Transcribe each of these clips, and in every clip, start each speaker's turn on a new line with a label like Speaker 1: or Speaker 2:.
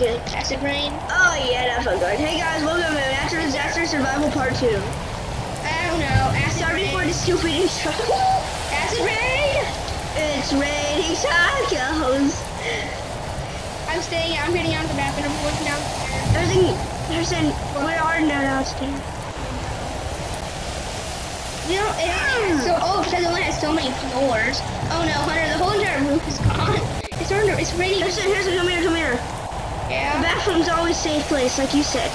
Speaker 1: good.
Speaker 2: Acid rain.
Speaker 1: Oh yeah, that felt good. Hey guys, welcome to Natural Disaster Survival Part 2.
Speaker 2: I don't know. Acid
Speaker 1: Sorry
Speaker 2: rain.
Speaker 1: for the stupid intro.
Speaker 2: Acid rain.
Speaker 1: it's raining tacos.
Speaker 2: I'm staying. I'm getting out of the bathroom. I'm going downstairs.
Speaker 1: There's an, where are now downstairs?
Speaker 2: You know, it has so oh, because it only has so many floors. Oh no, Hunter, the whole entire roof is gone. It's under. It's raining.
Speaker 1: A, here's a, come here, come here. The bathroom's always safe place, like you said.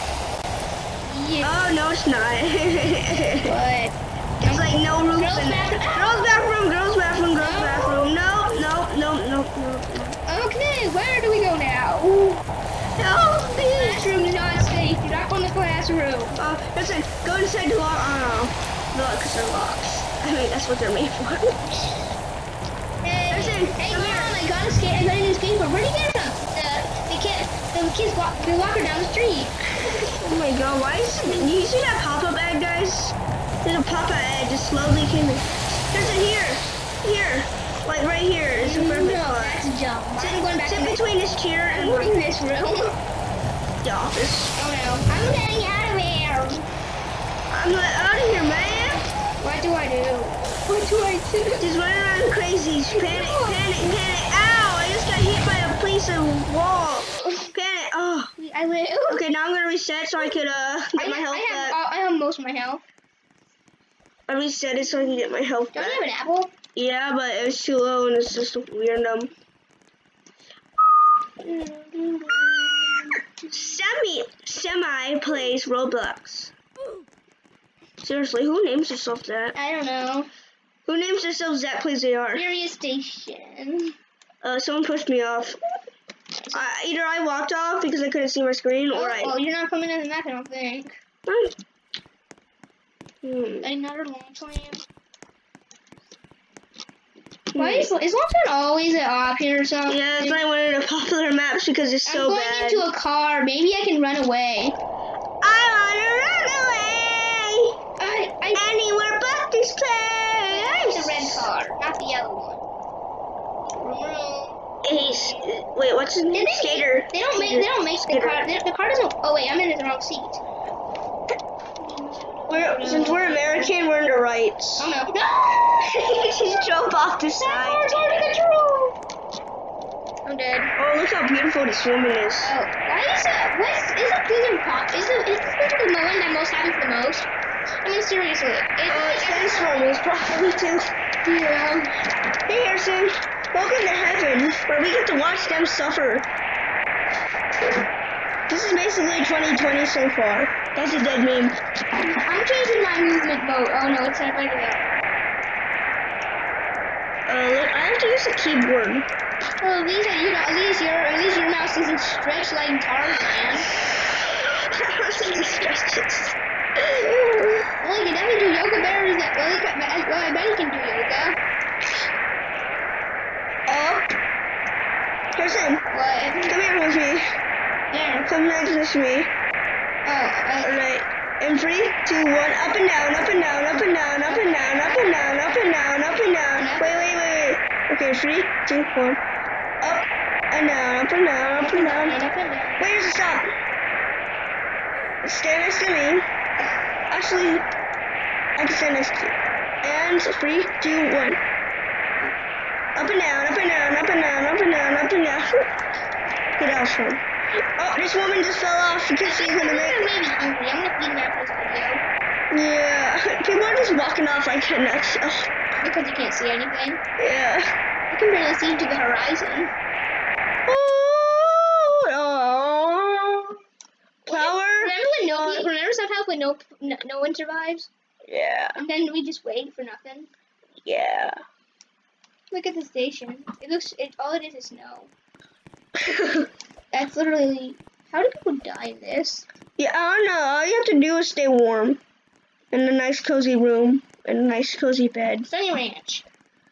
Speaker 2: Yeah.
Speaker 1: Oh, no, it's not. it's
Speaker 2: But
Speaker 1: like no roof
Speaker 2: Girls'
Speaker 1: in there.
Speaker 2: bathroom.
Speaker 1: Girls' bathroom, girls' bathroom, girls'
Speaker 2: No.
Speaker 1: bathroom. No, no, no, no, no,
Speaker 2: okay, where do we go now?
Speaker 1: No, please.
Speaker 2: Classroom is not safe. Do not go in the classroom.
Speaker 1: Uh, listen, go inside the lock. Oh, no. No, because they're locks. I mean, that's what they're made for.
Speaker 2: Hey,
Speaker 1: Listen,
Speaker 2: hey, mom. I got a skate. I got a new skateboard. Where did you get it from? The the kid, the kids walk, the walker down the street.
Speaker 1: Oh my god, why is it, you see that pop-up ad, guys? There's a pop-up ad just slowly came in. There's a here, here, like right here. It's a perfect
Speaker 2: no,
Speaker 1: spot.
Speaker 2: that's jump. I'm going back
Speaker 1: Sit between this chair
Speaker 2: I'm
Speaker 1: and
Speaker 2: leaving this room.
Speaker 1: the office.
Speaker 2: Oh no, I'm getting out of here.
Speaker 1: I'm like, out of here, man.
Speaker 2: What do I do? What do I do?
Speaker 1: Just running around crazy. Panic, panic, panic. Ow, I just got hit by a piece of wall.
Speaker 2: I live.
Speaker 1: Okay, now I'm gonna reset so I could uh get
Speaker 2: I,
Speaker 1: my health
Speaker 2: I have,
Speaker 1: back.
Speaker 2: uh, I have most of my health.
Speaker 1: I reset it so I can get my health
Speaker 2: Don't
Speaker 1: back.
Speaker 2: you have an apple?
Speaker 1: Yeah, but it was too low and it's just random. Semi semi plays Roblox. Seriously, who names themselves that?
Speaker 2: I don't know.
Speaker 1: Who names themselves that plays AR?
Speaker 2: Furious Station.
Speaker 1: Uh, someone pushed me off. Uh, either I walked off because I couldn't see my screen, or
Speaker 2: Oh,
Speaker 1: I.
Speaker 2: well, you're not coming in the map, I don't think.
Speaker 1: Hmm.
Speaker 2: Another launch land. Why is, is launch always an option or something?
Speaker 1: Yeah, it's like one of the popular maps because it's
Speaker 2: I'm
Speaker 1: so
Speaker 2: going
Speaker 1: bad.
Speaker 2: into a car. Maybe I can run away.
Speaker 1: I wanna run away
Speaker 2: I, I,
Speaker 1: anywhere but this place.
Speaker 2: it's
Speaker 1: place.
Speaker 2: the red car, not the yellow one.
Speaker 1: He's wait, what's his name?
Speaker 2: they,
Speaker 1: Skater.
Speaker 2: They don't make. They don't make the car. The, the car doesn't. Oh wait, I'm in the wrong seat.
Speaker 1: We're, since we're American, we're in the rights.
Speaker 2: Oh no! No!
Speaker 1: just drove off the side.
Speaker 2: That car's out of control. I'm dead.
Speaker 1: Oh, look how beautiful this woman is.
Speaker 2: Oh, why is it? What's is it pop? Is it is this the one that most happens the most? I mean seriously. Uh, is
Speaker 1: Oh,
Speaker 2: it
Speaker 1: it's Transformers, probably too.
Speaker 2: Yeah.
Speaker 1: Hey, Harrison. Welcome to heaven, where we get to watch them suffer. This is basically 2020 so far. That's a dead meme.
Speaker 2: I'm changing my movement mode. Oh no, it's not right now.
Speaker 1: Uh, I have to use a keyboard.
Speaker 2: Well, at least you know, at least your at least your mouse isn't stretched like Tarzan.
Speaker 1: He stretches.
Speaker 2: Well, you can definitely do yoga better than well, I bet you can do yoga.
Speaker 1: Up. Harrison,
Speaker 2: What?
Speaker 1: come here with me.
Speaker 2: There.
Speaker 1: Come next to me.
Speaker 2: Oh, uh,
Speaker 1: Alright. In three, two, one, up and down, up and down, up and down, up and down, up and down, up and down, up and down. Wait, wait, wait, wait. Okay, three, two, one. Up and down, up and down, up and down.
Speaker 2: and up and down.
Speaker 1: Wait, stop. Stand next to me. Actually, I can stand next to you. And three, two, one. Up and down, up and down, up and down, up and down, up and down. That was fun. Oh, this woman just fell off because
Speaker 2: I'm
Speaker 1: gonna make.
Speaker 2: maybe hungry. I'm gonna after this video
Speaker 1: Yeah, people are just walking off like a nutshell. Oh.
Speaker 2: because you can't see anything.
Speaker 1: Yeah.
Speaker 2: I can barely see into the horizon.
Speaker 1: Oh, oh. Power.
Speaker 2: Remember when no? Remember sometimes when no no, no one survives,
Speaker 1: Yeah,
Speaker 2: and then we just wait for nothing.
Speaker 1: yeah.
Speaker 2: Look at the station. It looks. It all it is is snow. That's literally. How do people die in this?
Speaker 1: yeah, I don't know. All you have to do is stay warm in a nice cozy room and a nice cozy bed.
Speaker 2: Sunny Ranch.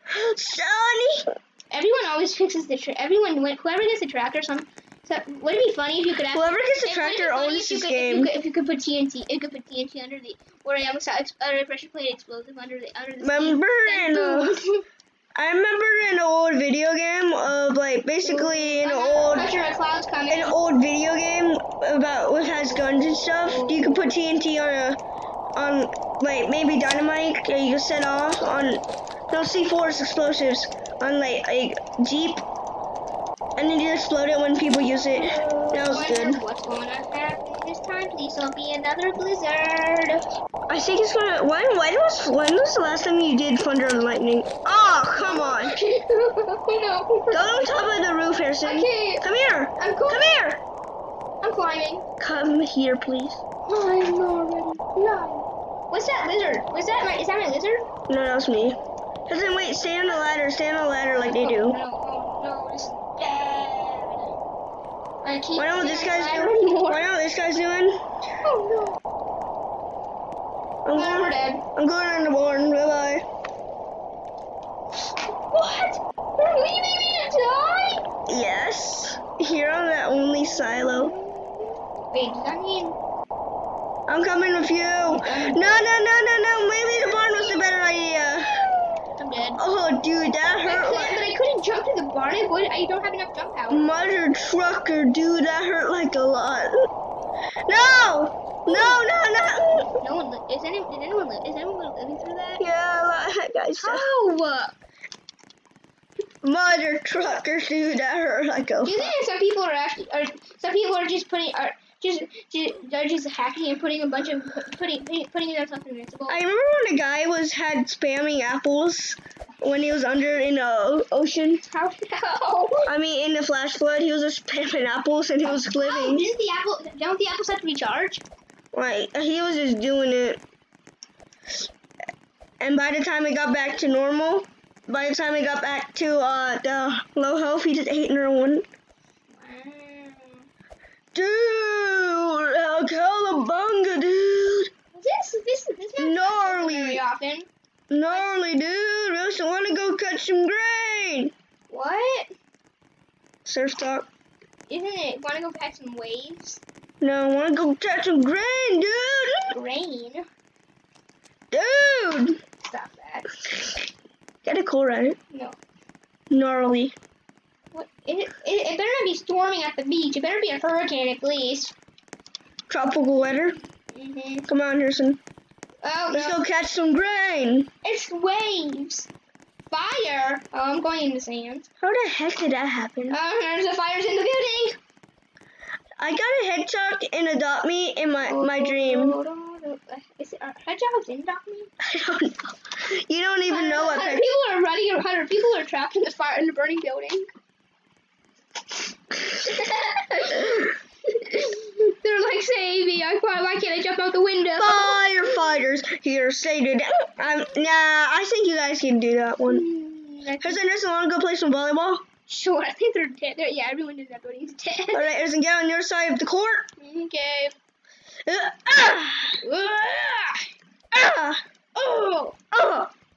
Speaker 1: Sunny.
Speaker 2: Everyone always fixes the. Tra- everyone, whoever gets the tractor, some. So, would it be funny if you could? Ask,
Speaker 1: Whoever gets the
Speaker 2: It wouldn't it be
Speaker 1: tractor owns
Speaker 2: if you
Speaker 1: this
Speaker 2: could- if you
Speaker 1: game.
Speaker 2: could- If you could put TNT, it could put TNT under the, or a ex- under a pressure plate explosive under the under the.
Speaker 1: Remember
Speaker 2: then
Speaker 1: in uh. I remember an old video game of like basically an old
Speaker 2: Pressure my clouds coming.
Speaker 1: an old video game about which has guns and stuff. You can put TNT on a on like maybe dynamite you can set off on no C4 explosives on like a jeep, and then you explode it when people use it. That was good.
Speaker 2: What's going to happen this time? Please don't be another blizzard.
Speaker 1: I think it's gonna. When when was when was the last time you did thunder and lightning? Oh come on!
Speaker 2: no.
Speaker 1: Go on top of the roof, Harrison.
Speaker 2: Can't.
Speaker 1: Come here.
Speaker 2: I'm cool.
Speaker 1: Come here.
Speaker 2: I'm climbing.
Speaker 1: Come here, please.
Speaker 2: I'm already flying. What's that lizard? What's that? My, is that my lizard?
Speaker 1: No, that was me. Harrison, wait. Stay on the ladder. Stay on the ladder like they
Speaker 2: Oh,
Speaker 1: do.
Speaker 2: oh, no, I keep
Speaker 1: Why this guy's doing? Why know what this guy's doing?
Speaker 2: Oh no. I'm we're
Speaker 1: going.
Speaker 2: dead.
Speaker 1: I'm going on the barn. Bye bye.
Speaker 2: What? You're leaving me to die?
Speaker 1: Yes. Here on that only silo.
Speaker 2: Wait, does that mean?
Speaker 1: I'm coming with you. No, no, no, no, no. Maybe the barn was a better idea.
Speaker 2: I'm.
Speaker 1: Oh, dude, that hurt.
Speaker 2: couldn't,
Speaker 1: Like
Speaker 2: but I couldn't jump to the barn. I, would, I don't have enough jump power.
Speaker 1: mother trucker, dude. That hurt like a lot. No. No, no, no.
Speaker 2: No one li- is any did anyone live? Is anyone living through that?
Speaker 1: Yeah, that guy's
Speaker 2: How?
Speaker 1: mother trucker, dude. That hurt like a
Speaker 2: Do you think some people are actually, or some people are just putting, are just, just they're just hacking and putting a bunch of putting putting, putting themselves invincible?
Speaker 1: I remember when a guy was had spamming apples when he was under in the ocean.
Speaker 2: How?
Speaker 1: I mean, in the flash flood, he was just spamming apples and he was
Speaker 2: Oh,
Speaker 1: living.
Speaker 2: didn't the apple? Don't the apples have to be charged?
Speaker 1: Like he was just doing it. And by the time it got back to normal, by the time it got back to uh the low health, he just ate another one. Dude, uh, cowabunga, dude.
Speaker 2: This this this not very often.
Speaker 1: Gnarly, dude. We also want to go cut some grain.
Speaker 2: What?
Speaker 1: Surf talk.
Speaker 2: Isn't it? Want to go catch some waves?
Speaker 1: No, I want to go catch some grain, dude.
Speaker 2: Rain.
Speaker 1: Dude.
Speaker 2: Stop that.
Speaker 1: Get a cool right?
Speaker 2: No.
Speaker 1: Gnarly.
Speaker 2: What? It, it, it better not be storming at the beach. It better be a hurricane at least.
Speaker 1: Tropical weather.
Speaker 2: hmm
Speaker 1: Come on, Harrison.
Speaker 2: Oh
Speaker 1: Let's
Speaker 2: no.
Speaker 1: go catch some grain.
Speaker 2: It's waves. Fire. Oh, I'm going in the sand.
Speaker 1: How the heck did that happen?
Speaker 2: Oh, there's a fires in the building.
Speaker 1: I got a hedgehog and adopt me in my my dream.
Speaker 2: Oh, Is it, are hedgehogs in Adopt Me?
Speaker 1: I don't know. You don't even know what.
Speaker 2: Hundred people are running. Hundred people are trapped in the fire in the burning building. They're like, save me! I, why, can't I jump out the window?
Speaker 1: Firefighters here stated. Um, nah, I think you guys can do that one.
Speaker 2: Mm, I-
Speaker 1: Harrison, Harrison, want to go play some volleyball?
Speaker 2: Sure, I think they're dead. They're, yeah, everyone that building's dead.
Speaker 1: All right, Harrison, get on your side of the court.
Speaker 2: Okay.
Speaker 1: Uh, ah, ah,
Speaker 2: Oh,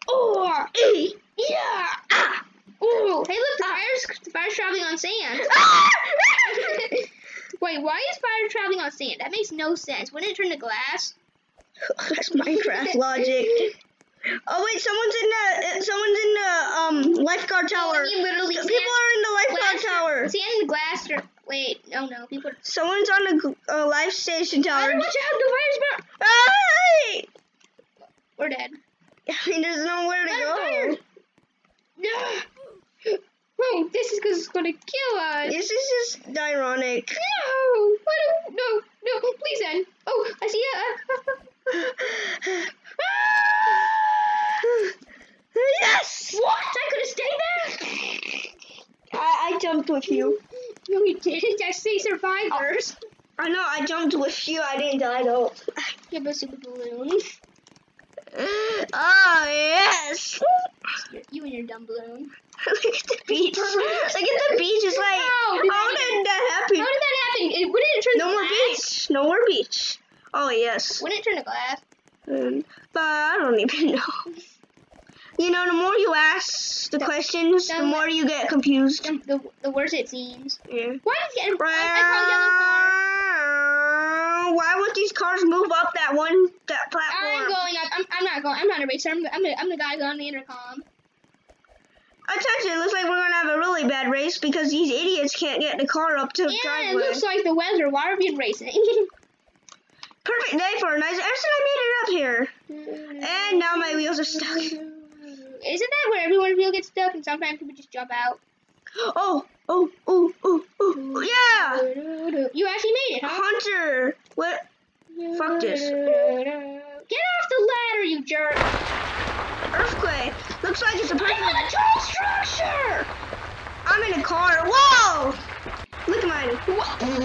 Speaker 2: oh,
Speaker 1: ee,
Speaker 2: yeah.
Speaker 1: ah,
Speaker 2: Oh, hey, look, the fire's the fire's traveling on sand.
Speaker 1: ah.
Speaker 2: Wait, why is fire traveling on sand? That makes no sense. Wouldn't it turn to glass?
Speaker 1: That's Minecraft logic. Oh wait, someone's in the uh, someone's in the um lifeguard tower.
Speaker 2: I literally,
Speaker 1: People are in the lifeguard
Speaker 2: glass-
Speaker 1: tower.
Speaker 2: Sand and glass. Are, wait, no, no, people.
Speaker 1: Someone's on the uh, life station
Speaker 2: I
Speaker 1: tower.
Speaker 2: don't want you have the fire's.
Speaker 1: Hey!
Speaker 2: We're dead.
Speaker 1: I mean, there's nowhere to go.
Speaker 2: No. Oh, this is because it's gonna kill us.
Speaker 1: This is just ironic.
Speaker 2: No, I don't, no, no, please end. Oh, I see it. What? I could have stayed there.
Speaker 1: I, I jumped with you.
Speaker 2: No, you didn't. I say survivors.
Speaker 1: I know, I jumped with you. I didn't die though.
Speaker 2: You have a super balloon.
Speaker 1: oh, yes!
Speaker 2: You and your dumb balloon.
Speaker 1: Look at the beach. Look at the beach. It's like,
Speaker 2: How did
Speaker 1: how
Speaker 2: that
Speaker 1: did that
Speaker 2: How did that happen? It, wouldn't it turn
Speaker 1: No more
Speaker 2: glass?
Speaker 1: beach. No more beach. Oh, yes.
Speaker 2: Wouldn't it turn to glass?
Speaker 1: Um, but I don't even know. You know, the more you ask the questions, the
Speaker 2: Don't-
Speaker 1: more you get confused.
Speaker 2: The, the, the worse it seems.
Speaker 1: Yeah.
Speaker 2: Why did you, I, I
Speaker 1: Why would these cars move up that one that
Speaker 2: cars. I'm going up. I'm, I'm not going. I'm not a racer. I'm, I'm, the, I'm the guy on the intercom.
Speaker 1: Attention, looks like we're gonna have a really bad race because these idiots can't get the car up to the
Speaker 2: Yeah, it looks like the weather. Why are we racing?
Speaker 1: Perfect day for a nice. Emerson, I made it up here. Mm. And now my wheels are stuck.
Speaker 2: That where everyone's wheel gets stuck and sometimes people just jump out?
Speaker 1: Oh, oh, oh, oh, oh, yeah!
Speaker 2: You actually made it, huh?
Speaker 1: Hunter! What? Fuck this.
Speaker 2: Get off the ladder, you jerk!
Speaker 1: Earthquake! Looks like it's a
Speaker 2: I'm
Speaker 1: perfect.
Speaker 2: on a tall structure!
Speaker 1: I'm in a car. Whoa! Look at mine.
Speaker 2: What? Oh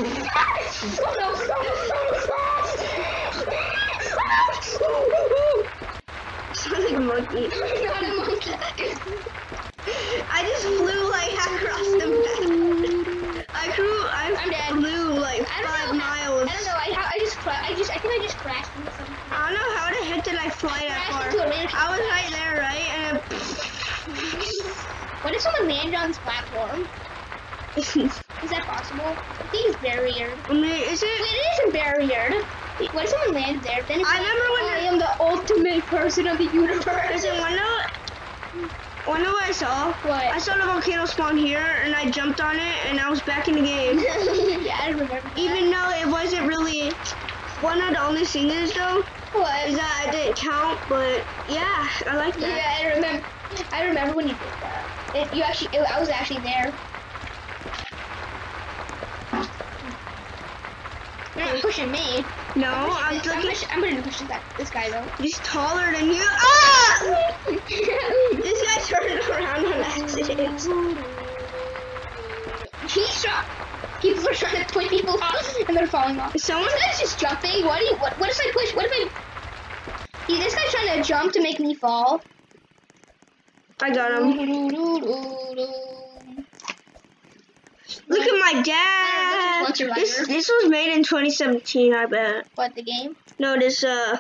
Speaker 2: no!
Speaker 1: Sounds like a monkey.
Speaker 2: I'm not a monkey.
Speaker 1: I just flew like across the map. I flew. I
Speaker 2: I'm dead.
Speaker 1: flew like
Speaker 2: I don't
Speaker 1: five
Speaker 2: know.
Speaker 1: miles.
Speaker 2: I don't know. I, how- I just cra- I just I think I just crashed into something.
Speaker 1: I don't know how the heck did I fly that
Speaker 2: Crashed
Speaker 1: far.
Speaker 2: into a man-
Speaker 1: I was right there, right? And
Speaker 2: If on this platform?
Speaker 1: it,
Speaker 2: Is that possible? I think it's barriered.
Speaker 1: I mean, is
Speaker 2: Wait,
Speaker 1: it?
Speaker 2: it isn't barriered. What if someone landed there? Then it's
Speaker 1: I
Speaker 2: like,
Speaker 1: remember when
Speaker 2: I am the ultimate person of the universe.
Speaker 1: Listen, one know, one know what I saw?
Speaker 2: Uh, what?
Speaker 1: I saw the volcano spawn here, and I jumped on it, and I was back in the game.
Speaker 2: yeah, I remember. that.
Speaker 1: Even though it wasn't really one of the only things though,
Speaker 2: what?
Speaker 1: is that I didn't count, but yeah, I like that.
Speaker 2: Yeah, I remember. I remember when you did that. It, you actually, it, I was actually there. You're not pushing me.
Speaker 1: No,
Speaker 2: I'm,
Speaker 1: I'm
Speaker 2: pushing, I'm, pushing, I'm gonna push this guy, this guy though.
Speaker 1: He's taller than you. Ah! This guy turned around on accident.
Speaker 2: He shot. People are trying to push people off, and they're falling off.
Speaker 1: Someone.
Speaker 2: This guy's just jumping. What do you? What? What if I push? What if I? He, this guy's trying to jump to make me fall.
Speaker 1: I got him. Look at my dad. This this was made in 2017, I bet.
Speaker 2: What the game?
Speaker 1: No, this uh,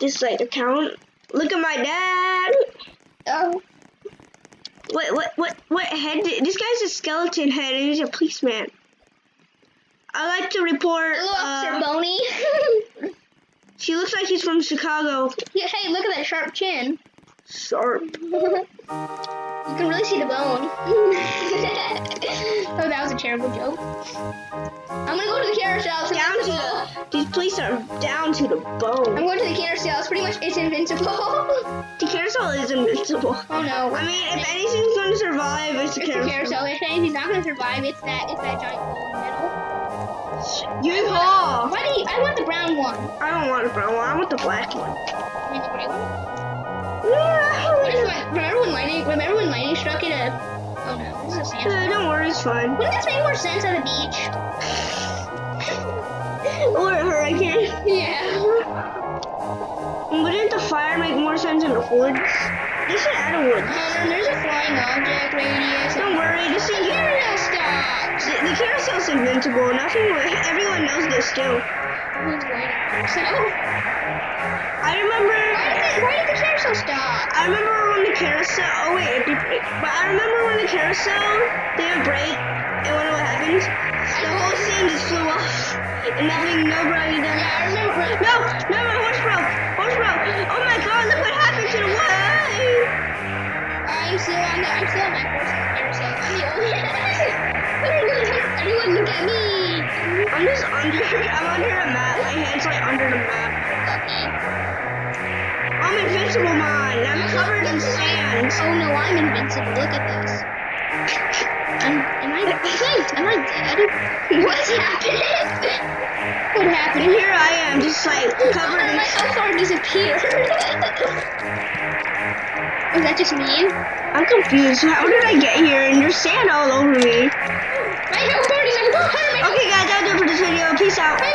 Speaker 1: this like account. Look at my dad.
Speaker 2: Oh,
Speaker 1: What what what what head? Did, this guy's a skeleton head, and he's a policeman. I like to report.
Speaker 2: Officer
Speaker 1: Uh,
Speaker 2: Boney.
Speaker 1: she looks like he's from Chicago.
Speaker 2: Yeah, hey, look at that sharp chin.
Speaker 1: Sharp.
Speaker 2: you can really see the bone. oh, that was a terrible joke. I'm gonna go to the carousel. It's
Speaker 1: Down to the, these police are down to the bone.
Speaker 2: I'm going to the carousel. It's pretty much it's invincible.
Speaker 1: The carousel is invincible.
Speaker 2: oh no.
Speaker 1: I mean, if anything's going to survive, it's the
Speaker 2: It's the
Speaker 1: carousel.
Speaker 2: carousel. If anything's not gonna survive, it's that it's that giant hole in the middle.
Speaker 1: Yeehaw!
Speaker 2: Why do you, I want the brown one.
Speaker 1: I don't want the brown one. I want the black one.
Speaker 2: I mean the gray one. What if my, remember when lightning? Remember when lightning struck at a? Oh no, this is a
Speaker 1: Uh, don't worry, it's fine.
Speaker 2: Wouldn't this make more sense on the beach?
Speaker 1: Or a hurricane.
Speaker 2: Yeah.
Speaker 1: Wouldn't the fire make more sense in the woods? They should add a wood.
Speaker 2: Um, there's a flying object radius.
Speaker 1: Don't worry, this
Speaker 2: stops.
Speaker 1: The, the carousel's invincible. Nothing. Everyone knows this too.
Speaker 2: Everyone's going to carousel.
Speaker 1: I remember.
Speaker 2: Why did the, why did the carousel stop?
Speaker 1: I remember when the carousel. Oh wait, it did break. But I remember when the carousel didn't break, and when what happened, The whole scene just flew off, and nothing, nobody done.
Speaker 2: Yeah, I remember.
Speaker 1: No, no, my horse broke. Horse broke. Oh my God! Look what happened to the wave.
Speaker 2: I'm still on the. I'm still on my horse carousel. I'm the only. Everyone, look at me.
Speaker 1: I'm just under. I'm under a map. My hand's like under the map. I'm invincible, man. I'm covered in sand.
Speaker 2: Oh no, I'm invincible. Look at this. I'm, am I, wait, am I dead? What's happening? What
Speaker 1: And
Speaker 2: happened?
Speaker 1: here I am, just like oh, covered in.
Speaker 2: my avatar disappeared. Was that just me?
Speaker 1: I'm confused. How did I get here? And there's sand all over me.
Speaker 2: Disappeared.
Speaker 1: Okay, guys, that'll do for this video. Peace out.